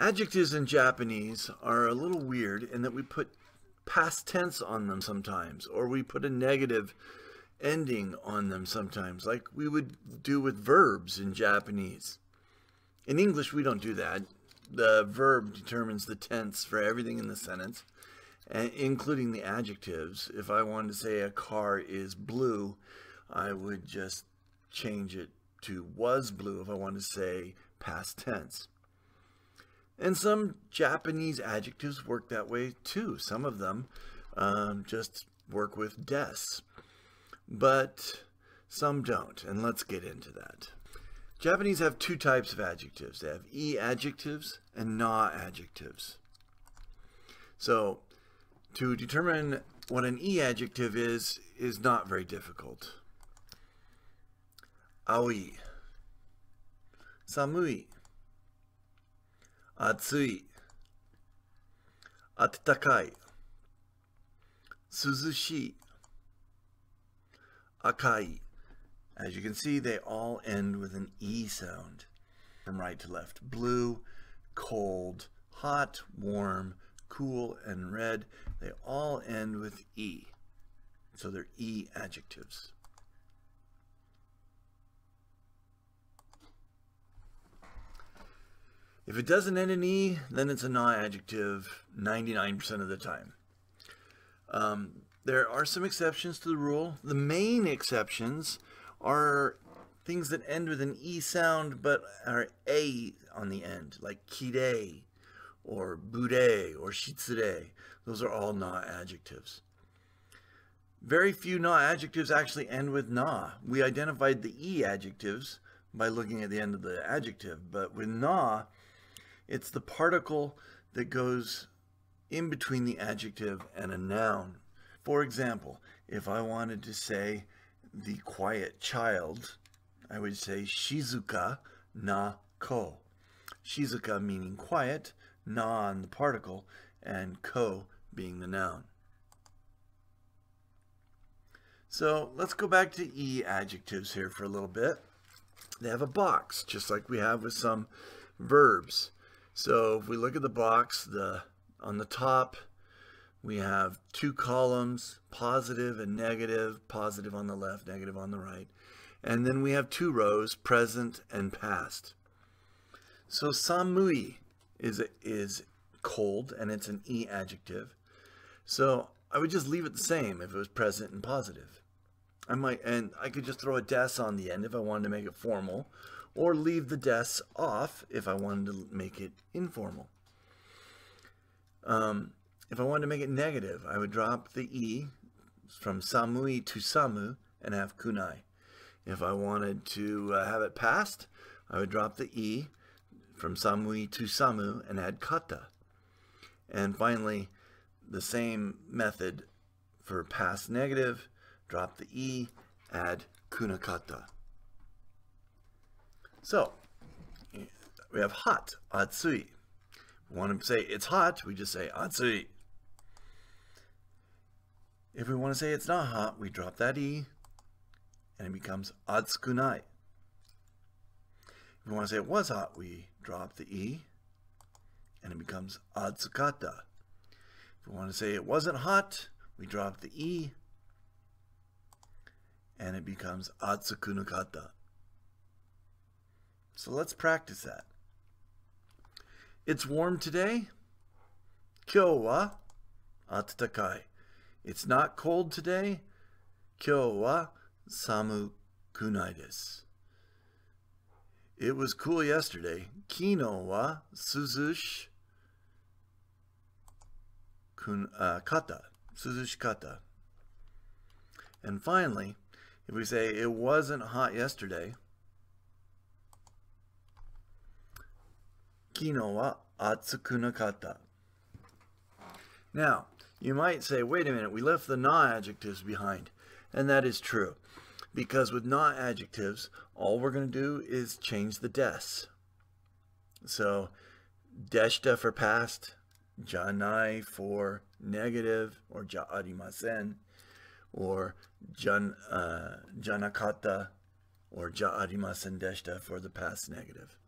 Adjectives in Japanese are a little weird in that we put past tense on them sometimes, or we put a negative ending on them sometimes, like we would do with verbs in Japanese. In English, we don't do that. The verb determines the tense for everything in the sentence, eh, including the adjectives. If I wanted to say a car is blue, I would just change it to was blue if I wanted to say past tense. And some Japanese adjectives work that way too. Some of them um, just work with des, but some don't. And let's get into that. Japanese have two types of adjectives. They have e adjectives and na adjectives. So to determine what an e adjective is, is not very difficult. Aoi, samui, 暑い、暖かい、涼しい、赤い. As you can see, they all end with an E sound from right to left. Blue, cold, hot, warm, cool, and red, they all end with E. So they're E adjectives. If it doesn't end in E, then it's a non-adjective 99% of the time. Um, there are some exceptions to the rule. The main exceptions are things that end with an E sound but are A on the end, like kirei or bude or shitsure. Those are all na adjectives. Very few na adjectives actually end with na. We identified the E adjectives by looking at the end of the adjective, but with na, it's the particle that goes in between the adjective and a noun. For example, if I wanted to say the quiet child, I would say shizuka na ko. Shizuka meaning quiet, na on the particle, and ko being the noun. So let's go back to E adjectives here for a little bit. They have a box, just like we have with some verbs. So if we look at the box, the on the top, we have two columns, positive and negative, positive on the left, negative on the right. And then we have two rows, present and past. So samui is, is cold, and it's an E adjective. So I would just leave it the same if it was present and positive. I might, and I could just throw a des on the end if I wanted to make it formal, or leave the des off if I wanted to make it informal. Um, if I wanted to make it negative, I would drop the E from samui to samu and have kunai. If I wanted to uh, have it past, I would drop the E from samui to samu and add kata. And finally, the same method for past negative, drop the E, add kunakata. So, we have hot, atsui. We want to say it's hot, we just say atsui. If we want to say it's not hot, we drop that E and it becomes atsukunai. If we want to say it was hot, we drop the E and it becomes atsukata. If we want to say it wasn't hot, we drop the E and it becomes atsukunakata. So let's practice that. It's warm today. Kyo atatakai. It's not cold today. Kyo wa samu kunai desu. It was cool yesterday. Kino wa suzush kun, uh, kata. Suzushi kata. And finally, if we say it wasn't hot yesterday, Now, you might say, wait a minute, we left the na adjectives behind. And that is true. Because with na adjectives, all we're going to do is change the des. So, deshita for past, janai for negative, or ja arimasen, or jan, uh, janakata, or ja arimasen deshita for the past negative.